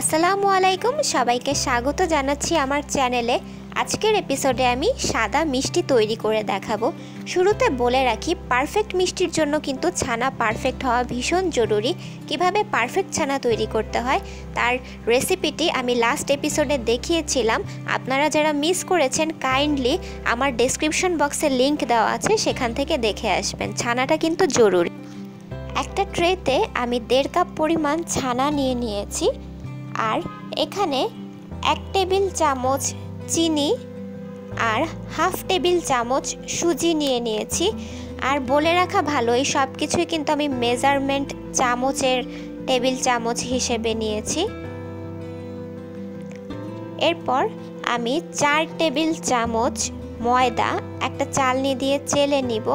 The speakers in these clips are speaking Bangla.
আসসালামু আলাইকুম, সবাইকে স্বাগত জানাচ্ছি আমার চ্যানেলে। আজকের এপিসোডে আমি সাদা মিষ্টি তৈরি করে দেখাবো। শুরুতে বলে রাখি পারফেক্ট মিষ্টির জন্য কিন্তু ছানা পারফেক্ট হওয়া ভীষণ জরুরি। কীভাবে পারফেক্ট ছানা তৈরি করতে হয়, তার রেসিপিটি আমি লাস্ট এপিসোডে দেখিয়েছিলাম। আপনারা যারা মিস করেছেন কাইন্ডলি আমার ডেসক্রিপশন বক্সে লিংক দেওয়া আছে, সেখান থেকে দেখে আসবেন। ছানাটা কিন্তু জরুরি। একটা ট্রেতে আমি দেড় কাপ পরিমাণ ছানা নিয়ে নিয়েছি। আর এখানে এক টেবিল চামচ চিনি আর হাফ টেবিল চামচ সুজি নিয়ে নিয়েছি। আর বলে রাখা ভালো এই সব কিছুই কিন্তু আমি মেজারমেন্ট চামচের টেবিল চামচ হিসেবে নিয়েছি। এরপর আমি চার টেবিল চামচ ময়দা, একটা চালনি দিয়ে চেলে নিব।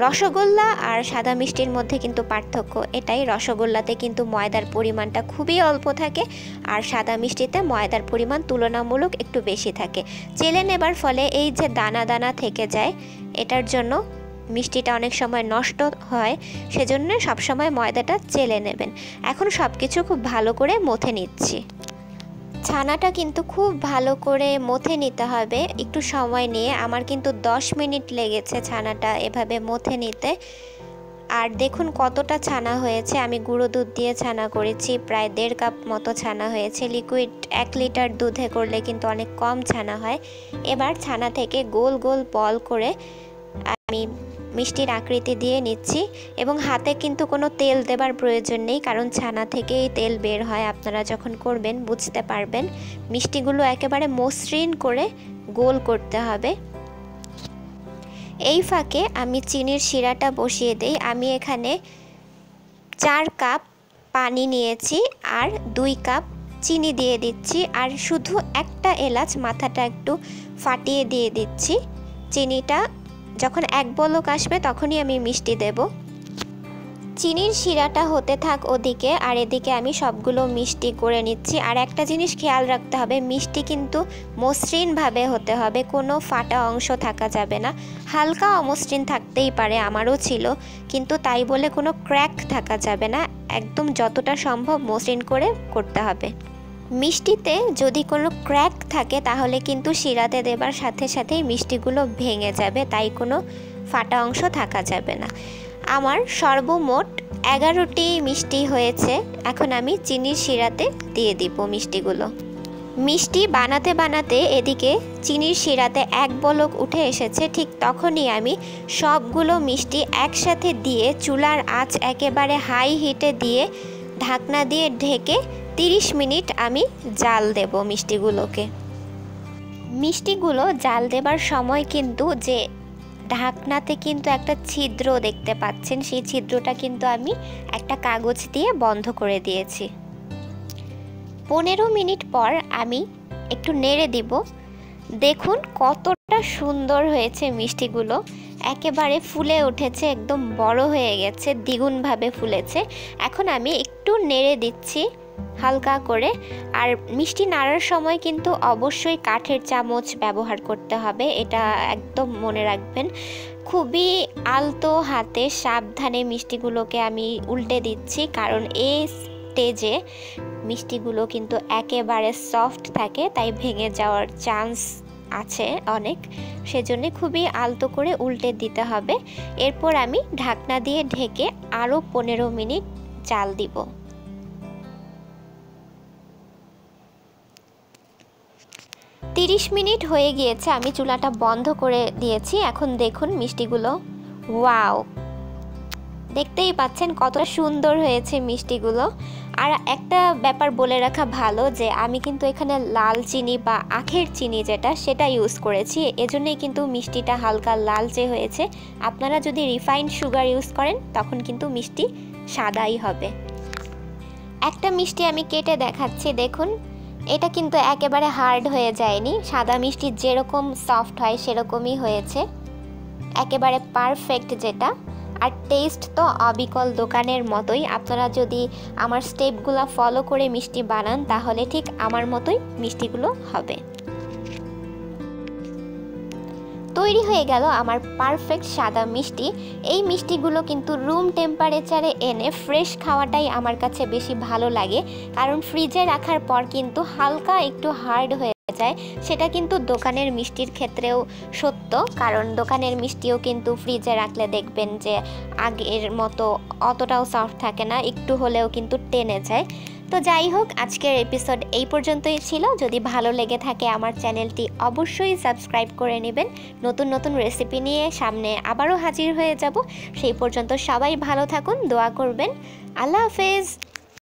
রসগোল্লা আর সাদা মিষ্টির মধ্যে কিন্তু পার্থক্য এটাই। রসগোল্লাতে কিন্তু ময়দার পরিমাণটা খুবই অল্প থাকে আর সাদা মিষ্টিতে ময়দার পরিমাণ তুলনামূলক একটু বেশি থাকে। চেলে নেবার ফলে এই যে দানা দানা থেকে যায়, এটার জন্য মিষ্টিটা অনেক সময় নষ্ট হয়, সেজন্য সবসময় ময়দাটা চেলে নেবেন। এখন সব কিছু খুব ভালো করে মথে নিচ্ছি। ছানাটা কিন্তু খুব ভালো করে মথে নিতে হবে। একটু সময় নিয়ে। আমার কিন্তু 10 মিনিট লেগেছে ছানাটা এভাবে মথে নিতে। আর দেখুন কতটা ছানা হয়েছে। আমি গুঁড়ো দুধ দিয়ে ছানা করেছি। প্রায় দেড় কাপ মতো ছানা হয়েছে। লিকুইড এক লিটার দুধে করলে কিন্তু অনেক কম ছানা হয়। এবার ছানা থেকে গোল গোল বল করে আমি মিষ্টির আকৃতি দিয়ে নিচ্ছি এবং হাতে কিন্তু কোনো তেল দেবার প্রয়োজন নেই, কারণ ছানা থেকেই তেল বের হয়, আপনারা যখন করবেন বুঝতে পারবেন। মিষ্টিগুলো একেবারে মসৃণ করে গোল করতে হবে। এই ফাঁকে আমি চিনির শিরাটা বসিয়ে দিই। আমি এখানে চার কাপ পানি নিয়েছি আর দুই কাপ চিনি দিয়ে দিচ্ছি। আর শুধু একটা এলাচ মাথাটা একটু ফাটিয়ে দিয়ে দিচ্ছি। চিনিটা যখন এক বলক আসবে তখনই আমি মিষ্টি দেব। চিনির শিরাটা হতে থাক ওদিকে, আর এদিকে আমি সবগুলো মিষ্টি করে নিচ্ছি। আর একটা জিনিস খেয়াল রাখতে হবে, মিষ্টি কিন্তু মসৃণভাবে হতে হবে, কোনো ফাটা অংশ থাকা যাবে না। হালকা অমসৃণ থাকতেই পারে, আমারও ছিল, কিন্তু তাই বলে কোনো ক্র্যাক থাকা যাবে না। একদম যতটা সম্ভব মসৃণ করে করতে হবে। মিষ্টিতে যদি কোনো ক্র্যাক থাকে, তাহলে কিন্তু শিরাতে দেবার সাথে সাথেই মিষ্টিগুলো ভেঙে যাবে, তাই কোনো ফাটা অংশ থাকা যাবে না। আমার সর্বমোট এগারোটি মিষ্টি হয়েছে, এখন আমি চিনির শিরাতে দিয়ে দিব মিষ্টিগুলো। মিষ্টি বানাতে বানাতে এদিকে চিনির শিরাতে এক বলক উঠে এসেছে, ঠিক তখনই আমি সবগুলো মিষ্টি একসাথে দিয়ে চুলার আঁচ একেবারে হাই হিটে দিয়ে ঢাকনা দিয়ে ঢেকে তিরিশ মিনিট আমি জাল দেব মিষ্টিগুলোকে। মিষ্টিগুলো জাল দেবার সময় কিন্তু যে ঢাকনাতে কিন্তু একটা ছিদ্র দেখতে পাচ্ছেন, সেই ছিদ্রটা কিন্তু আমি একটা কাগজ দিয়ে বন্ধ করে দিয়েছি। পনেরো মিনিট পর আমি একটু নেড়ে দিব। দেখুন কতটা সুন্দর হয়েছে মিষ্টিগুলো। একেবারে ফুলে উঠেছে, একদম বড় হয়ে গেছে, দ্বিগুণভাবে ফুলেছে। এখন আমি একটু নেড়ে দিচ্ছি। হালকা করে। আর মিষ্টি নাড়ার সময় কিন্তু অবশ্যই কাঠের চামচ ব্যবহার করতে হবে, এটা একদম মনে রাখবেন। খুবই আলতো হাতে সাবধানে মিষ্টিগুলোকে আমি উল্টে দিচ্ছি, কারণ এই স্টেজে মিষ্টিগুলো কিন্তু একেবারে সফট থাকে, তাই ভেঙে যাওয়ার চান্স আছে অনেক। সেজন্য খুবই আলতো করে উল্টে দিতে হবে। এরপর আমি ঢাকনা দিয়ে ঢেকে আরও পনেরো মিনিট চাল দিব। তিরিশ মিনিট হয়ে গিয়েছে, আমি চুলাটা বন্ধ করে দিয়েছি। এখন দেখুন মিষ্টিগুলো। ওয়াও! দেখতেই পাচ্ছেন কতটা সুন্দর হয়েছে মিষ্টিগুলো। আর একটা ব্যাপার বলে রাখা ভালো যে, আমি কিন্তু এখানে লাল চিনি বা আখের চিনি যেটা, সেটা ইউজ করেছি। এজন্যই কিন্তু মিষ্টিটা হালকা লালচে হয়েছে। আপনারা যদি রিফাইন্ড সুগার ইউজ করেন, তখন কিন্তু মিষ্টি সাদাই হবে। একটা মিষ্টি আমি কেটে দেখাচ্ছি, দেখুন। এটা কিন্তু একেবারে হার্ড হয়ে যায়নি। সাদা মিষ্টি যেরকম সফট হয় সেরকমই হয়েছে। একেবারে পারফেক্ট যেটা। আর টেস্ট তো অবিকল দোকানের মতোই। আপনারা যদি আমার স্টেপগুলো ফলো করে মিষ্টি বানান, তাহলে ঠিক আমার মতোই মিষ্টিগুলো হবে। তৈরি হয়ে গেল আমার পারফেক্ট সাদা মিষ্টি। এই মিষ্টিগুলো কিন্তু রুম টেম্পারেচারে এনে ফ্রেশ খাওয়াটাই আমার কাছে বেশি ভালো লাগে। কারণ ফ্রিজে রাখার পর কিন্তু হালকা একটু হার্ড হয়ে যায়। সেটা কিন্তু দোকানের মিষ্টির ক্ষেত্রেও সত্য। কারণ দোকানের মিষ্টিও কিন্তু ফ্রিজে রাখলে দেখবেন যে আগের মতো অতটাও সফট থাকে না। একটু হলেও কিন্তু টেনে যায়। তো যাই হোক, আজকের এপিসোড এই পর্যন্তই ছিল। যদি ভালো লেগে থাকে আমার চ্যানেলটি অবশ্যই সাবস্ক্রাইব করে নেবেন। নতুন নতুন রেসিপি নিয়ে সামনে আবারও হাজির হয়ে যাব। সেই পর্যন্ত সবাই ভালো থাকুন, দোয়া করবেন। আল্লাহ হাফেজ।